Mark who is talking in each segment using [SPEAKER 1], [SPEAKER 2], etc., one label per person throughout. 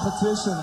[SPEAKER 1] competition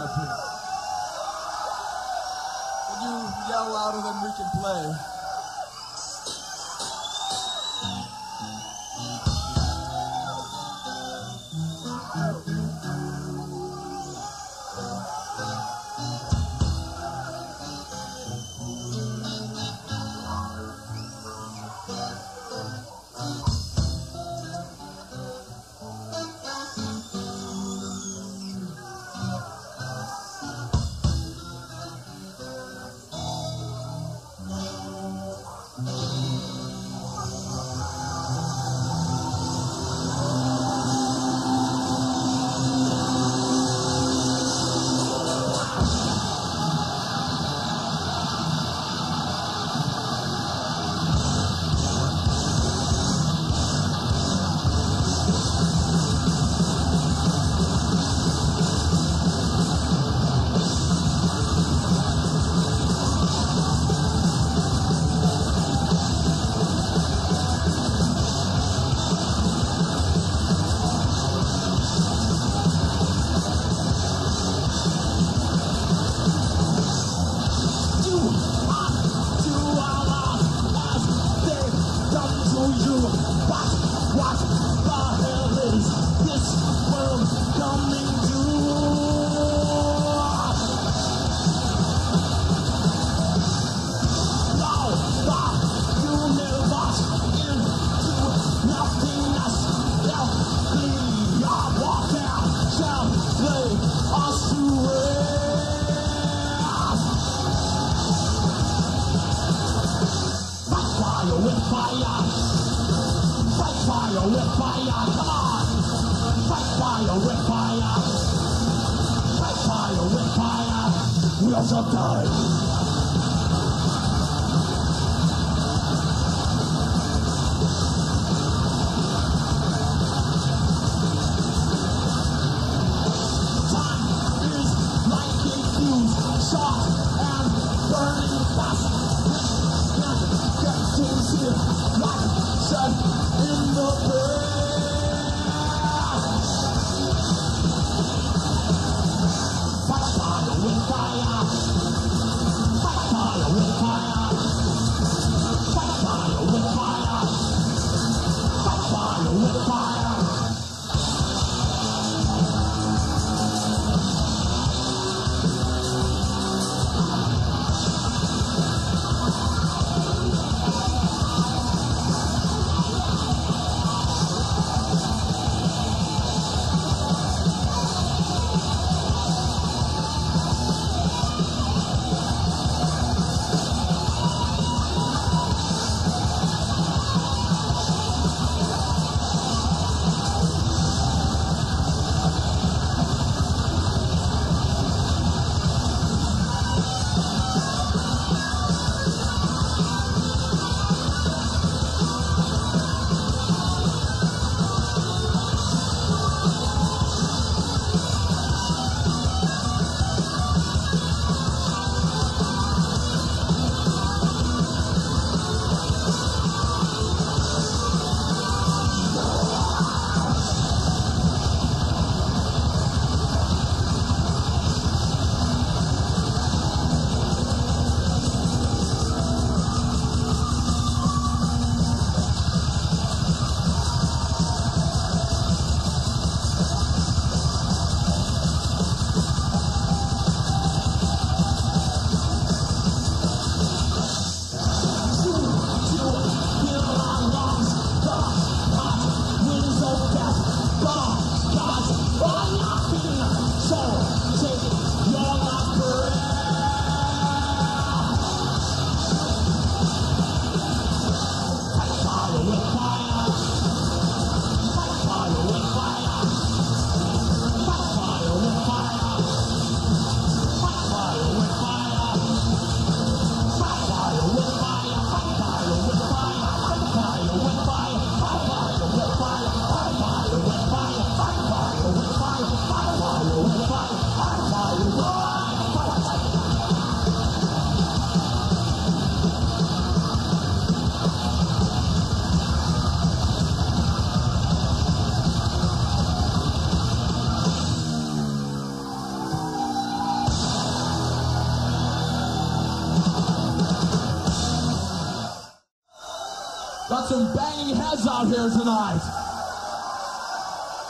[SPEAKER 1] here tonight.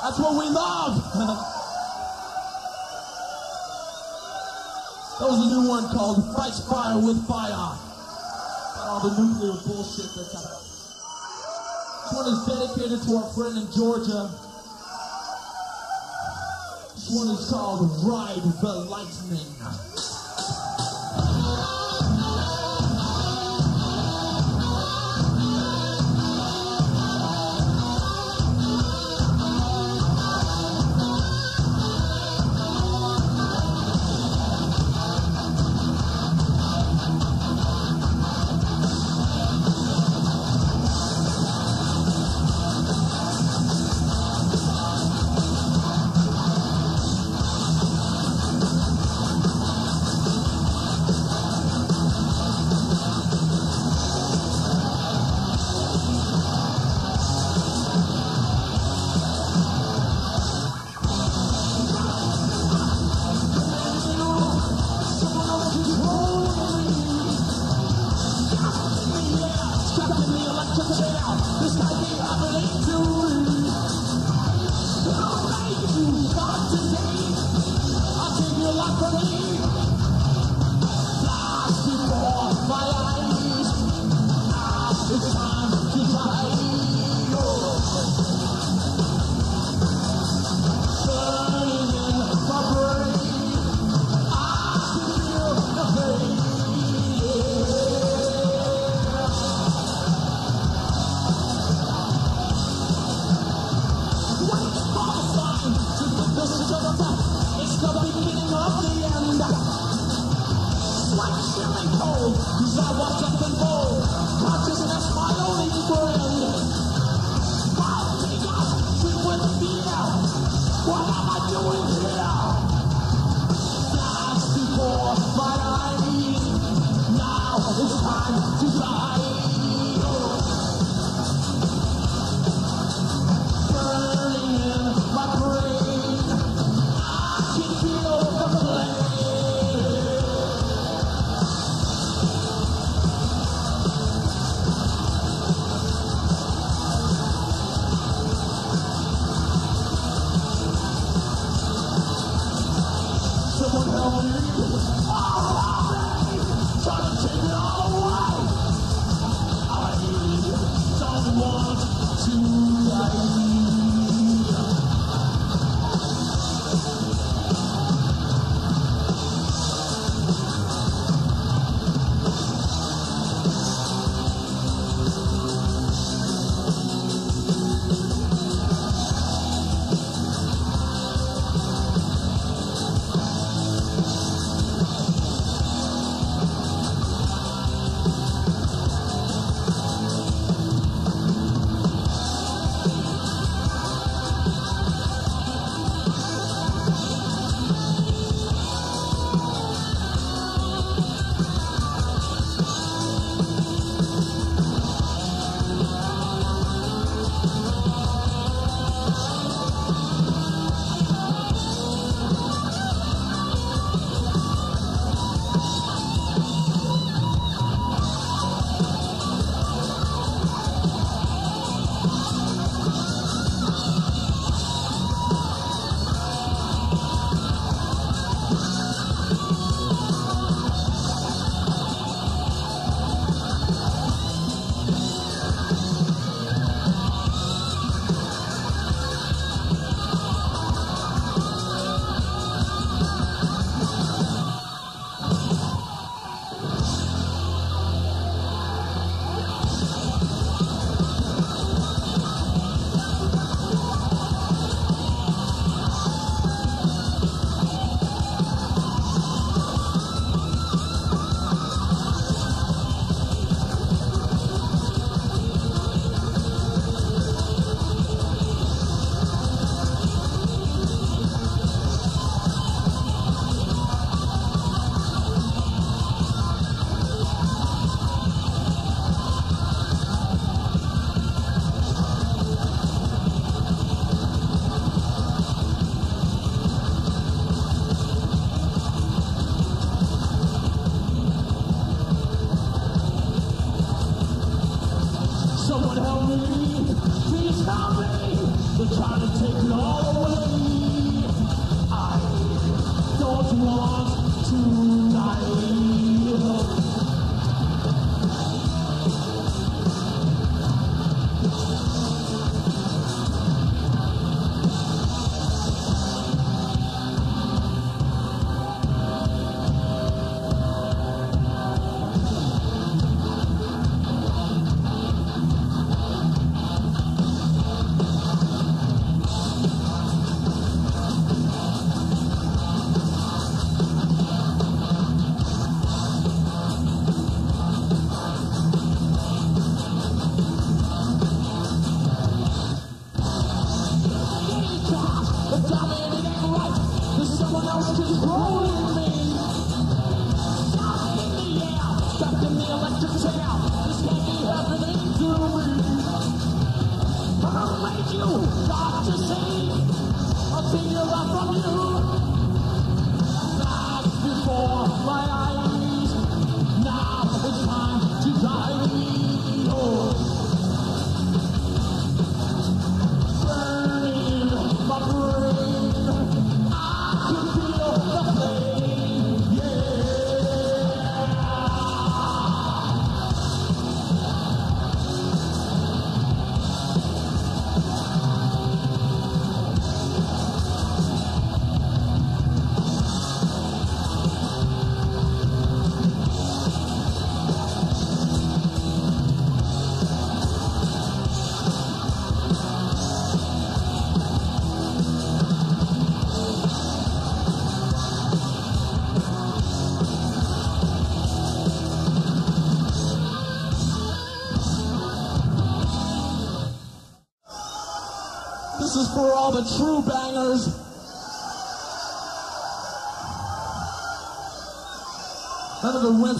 [SPEAKER 1] That's what we love. that was a new one called Fight Fire with Fire. About all the nuclear bullshit that's happening. This one is dedicated to our friend in Georgia. This one is called Ride the Lightning.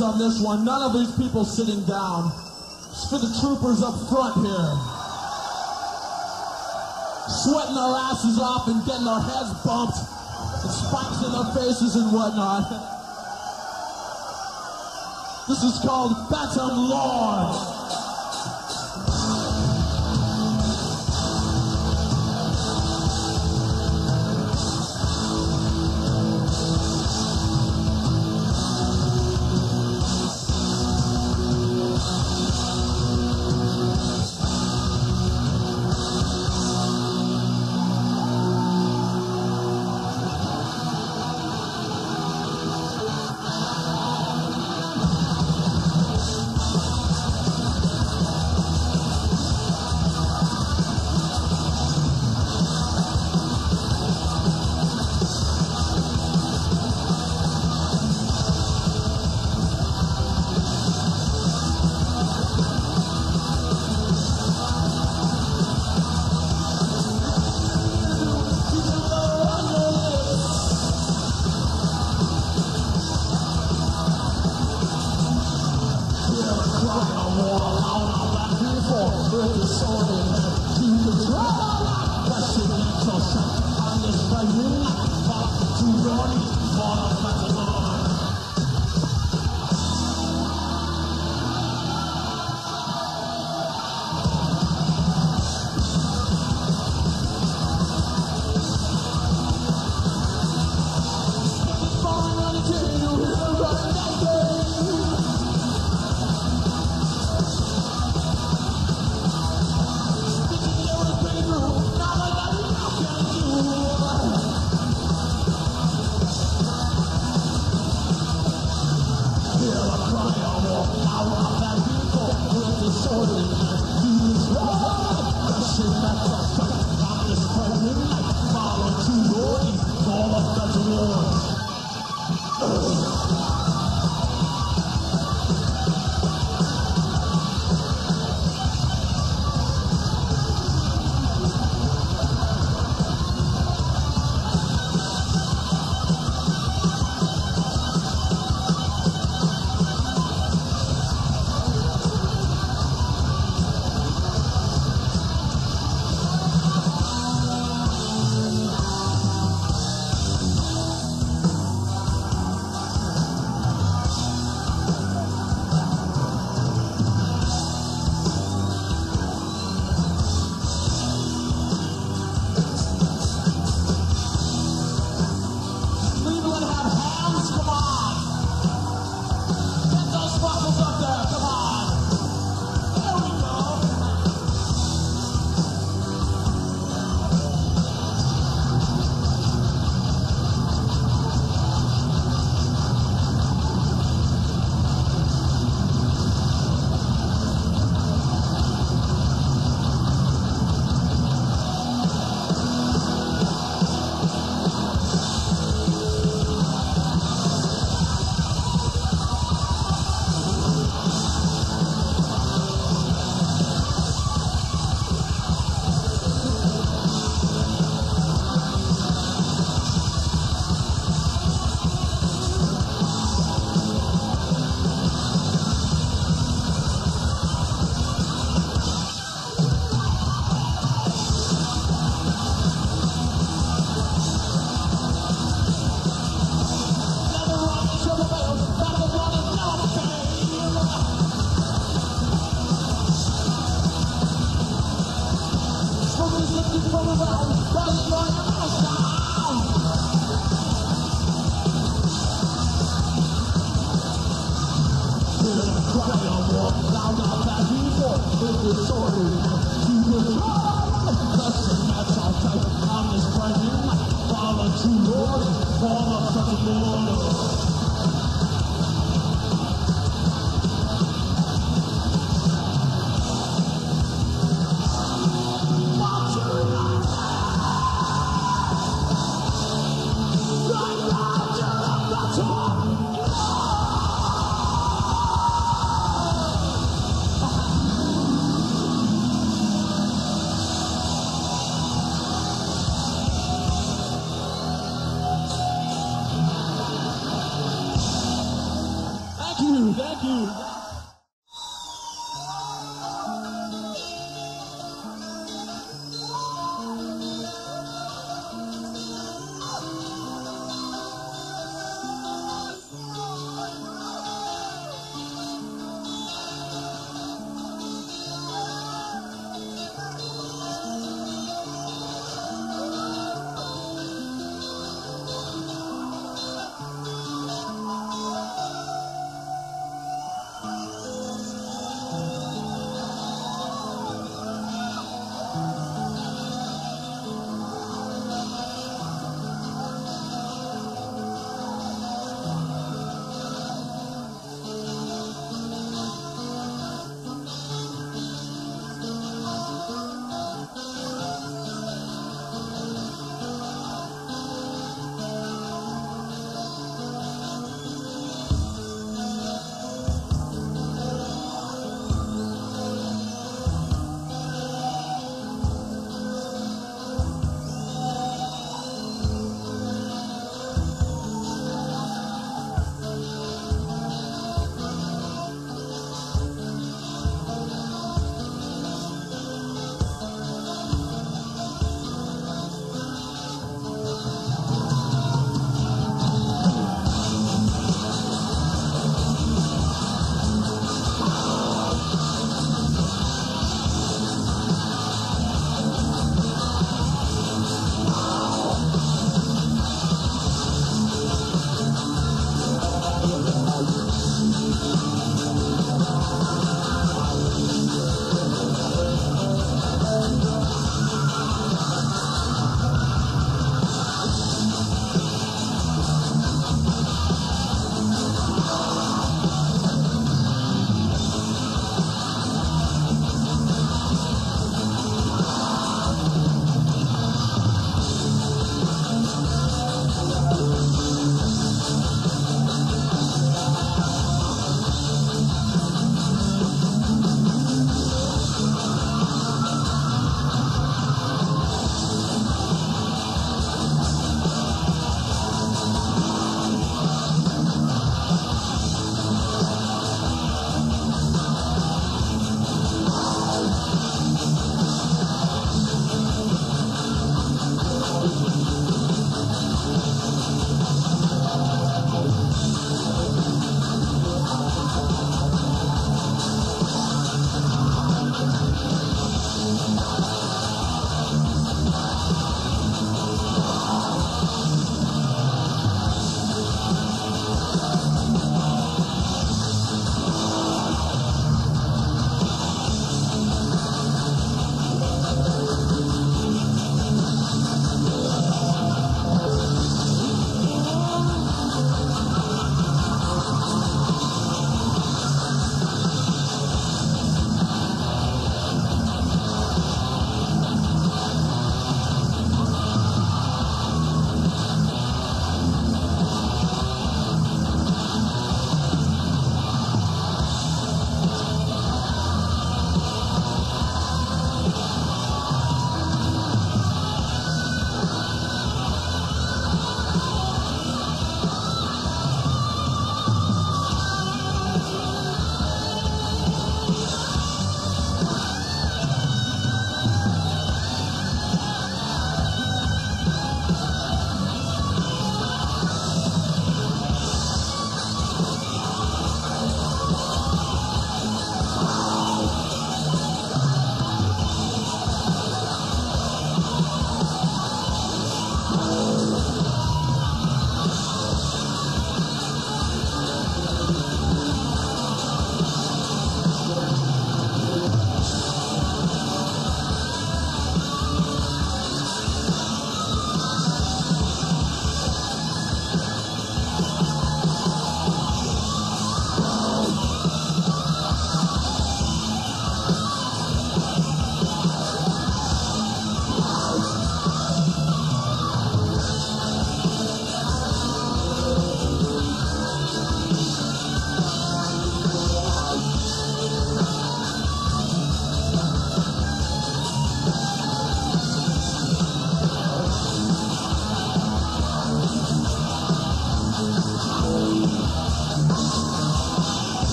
[SPEAKER 1] On this one. None of these people sitting down. It's for the troopers up front here. Sweating their asses off and getting their heads bumped. And spikes in their faces and whatnot. This is called Phantom Lord.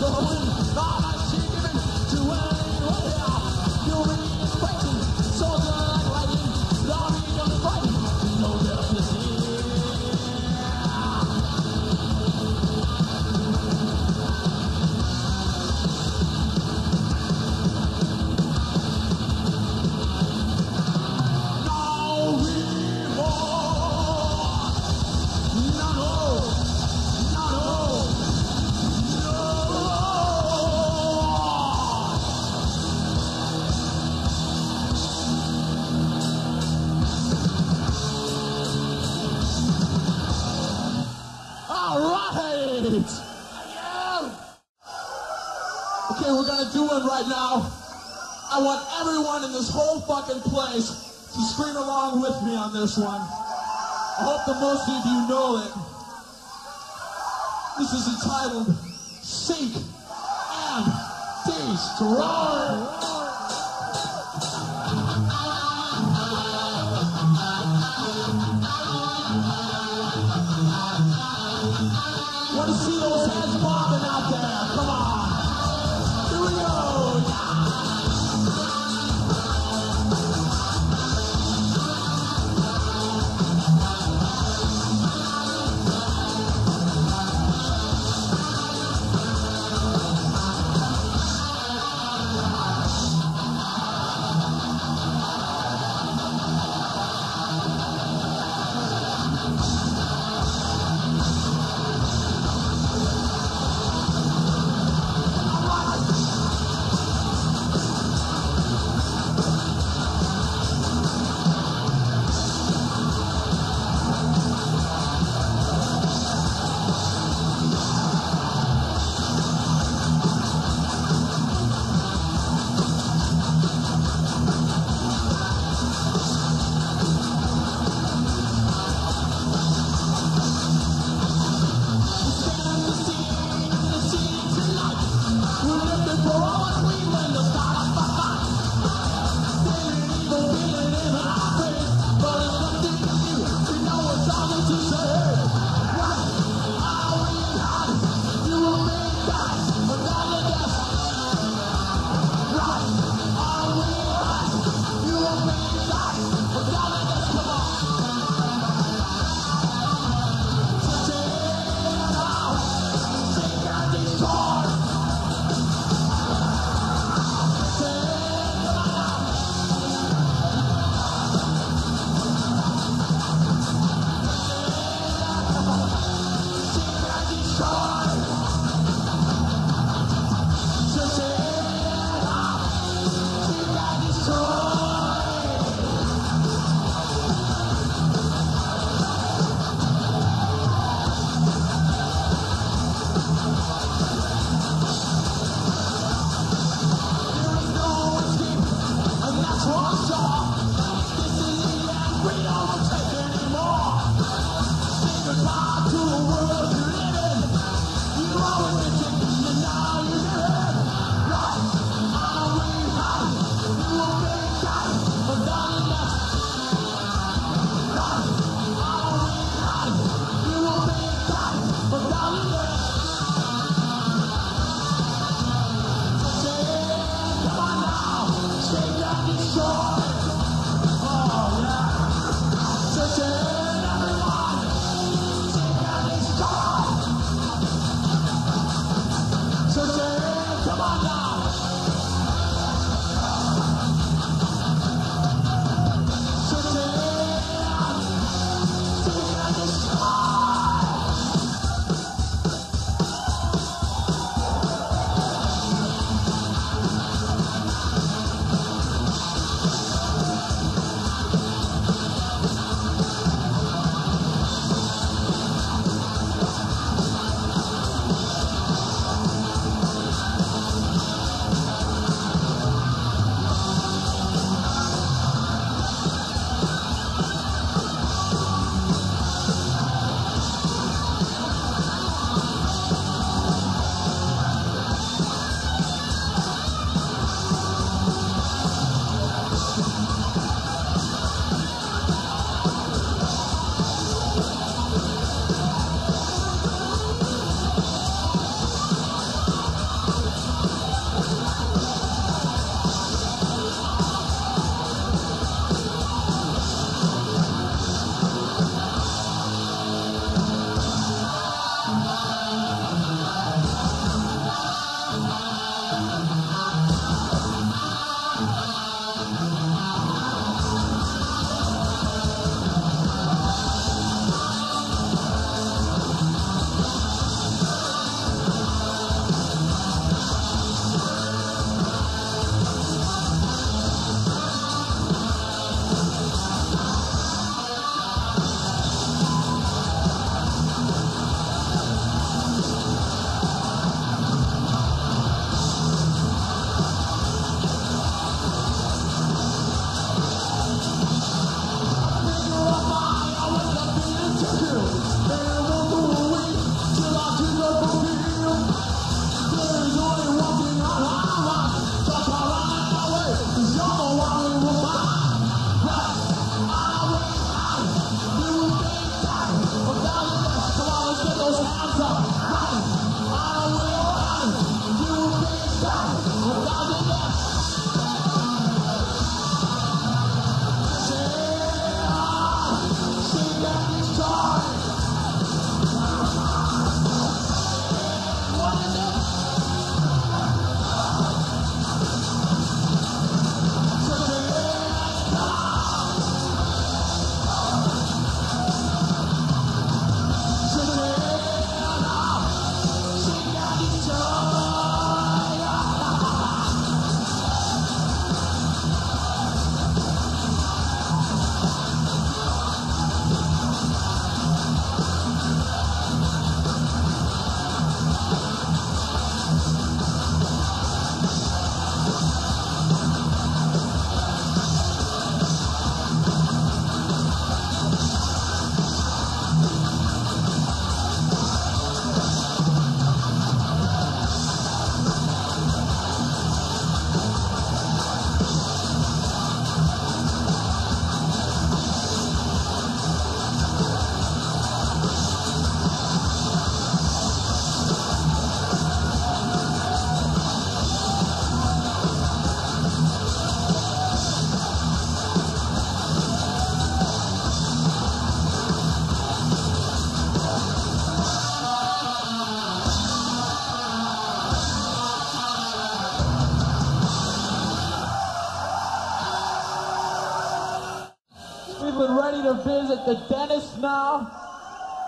[SPEAKER 1] going, all I'm given to with me on this one. I hope that most of you know it. This is entitled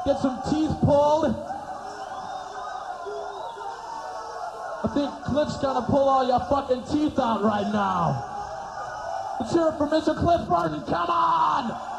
[SPEAKER 1] Get some teeth pulled? I think Cliff's gonna pull all your fucking teeth out right now. Let's hear it for Mr. Cliff Burton. Come on!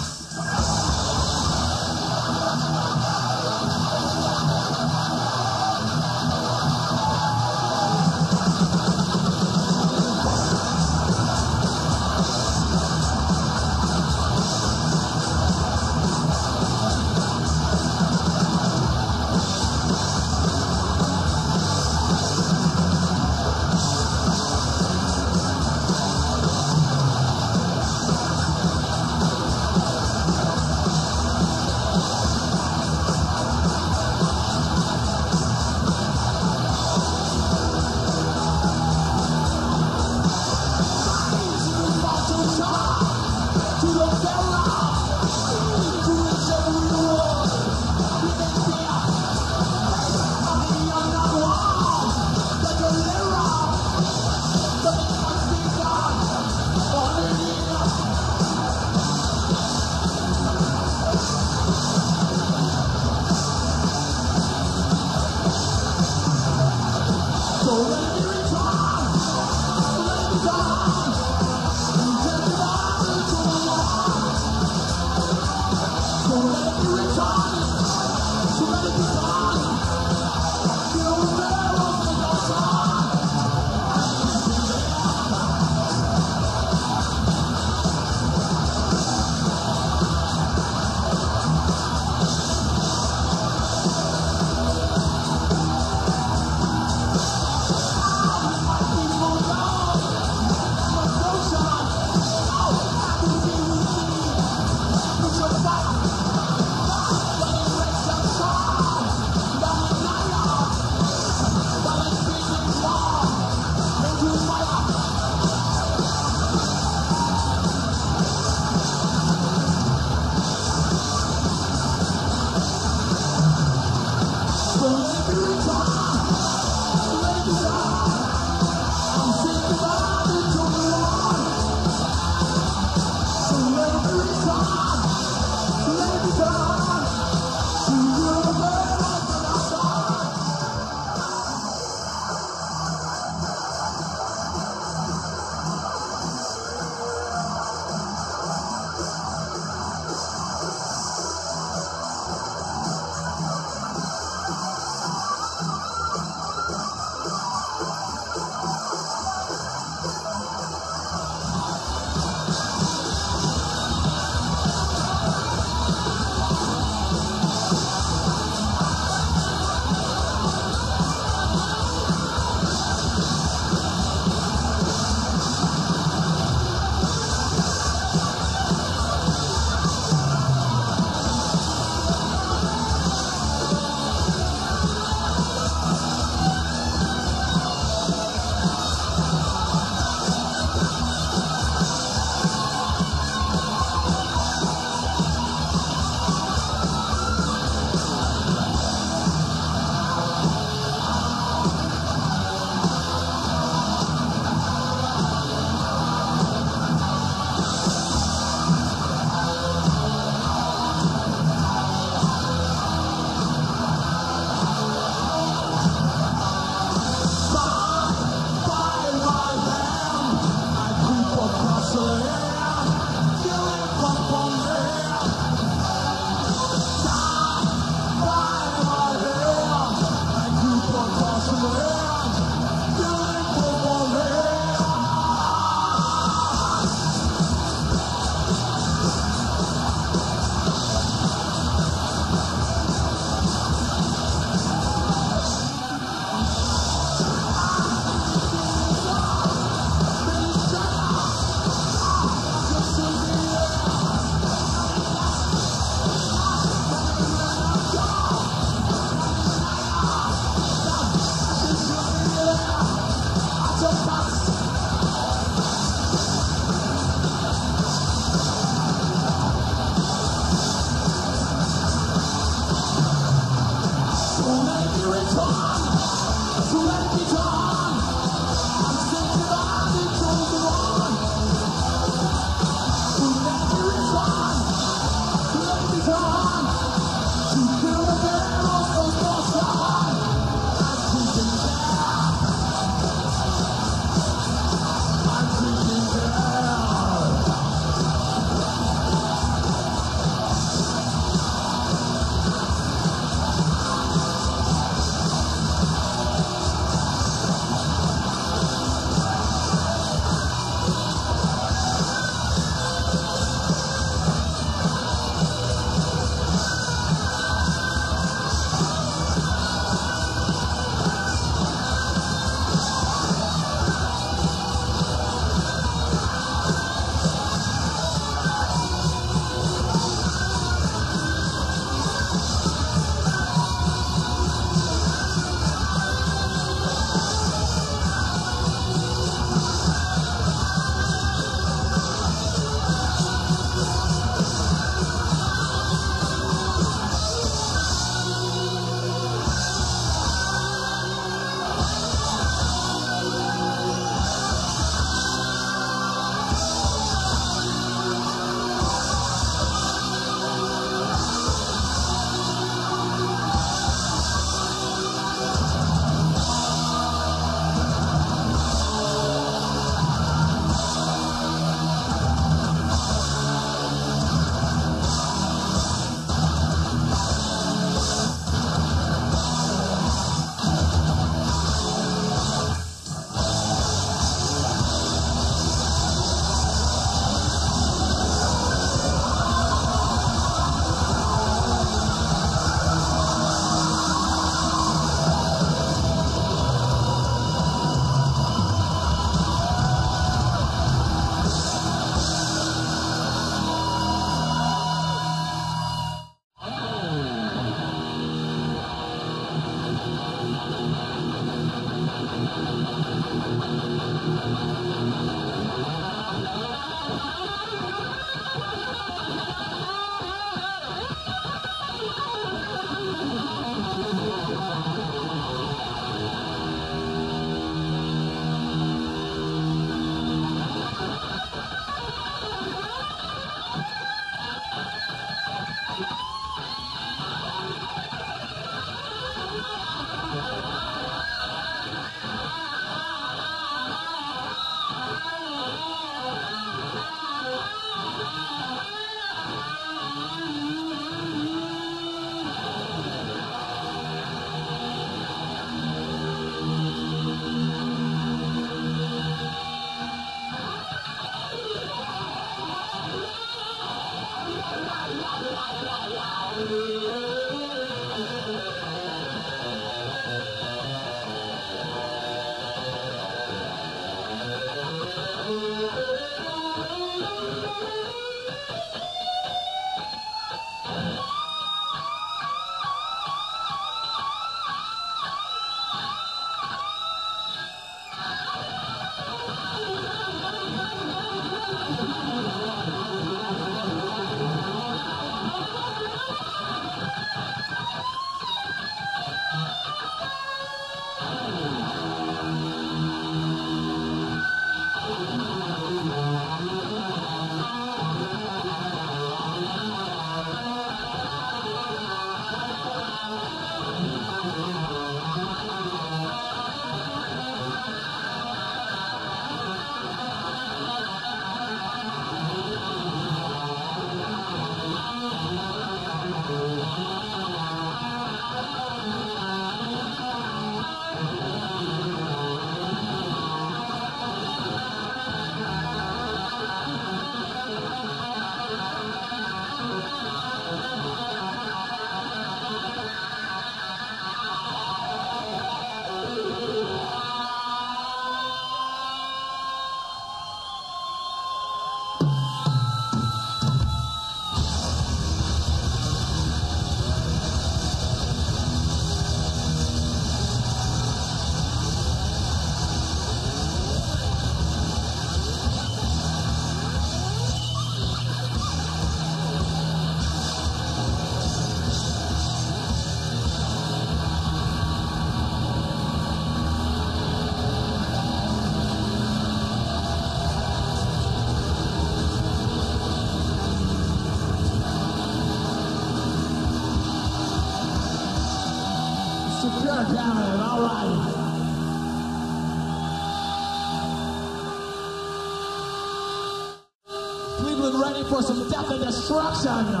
[SPEAKER 1] Cleveland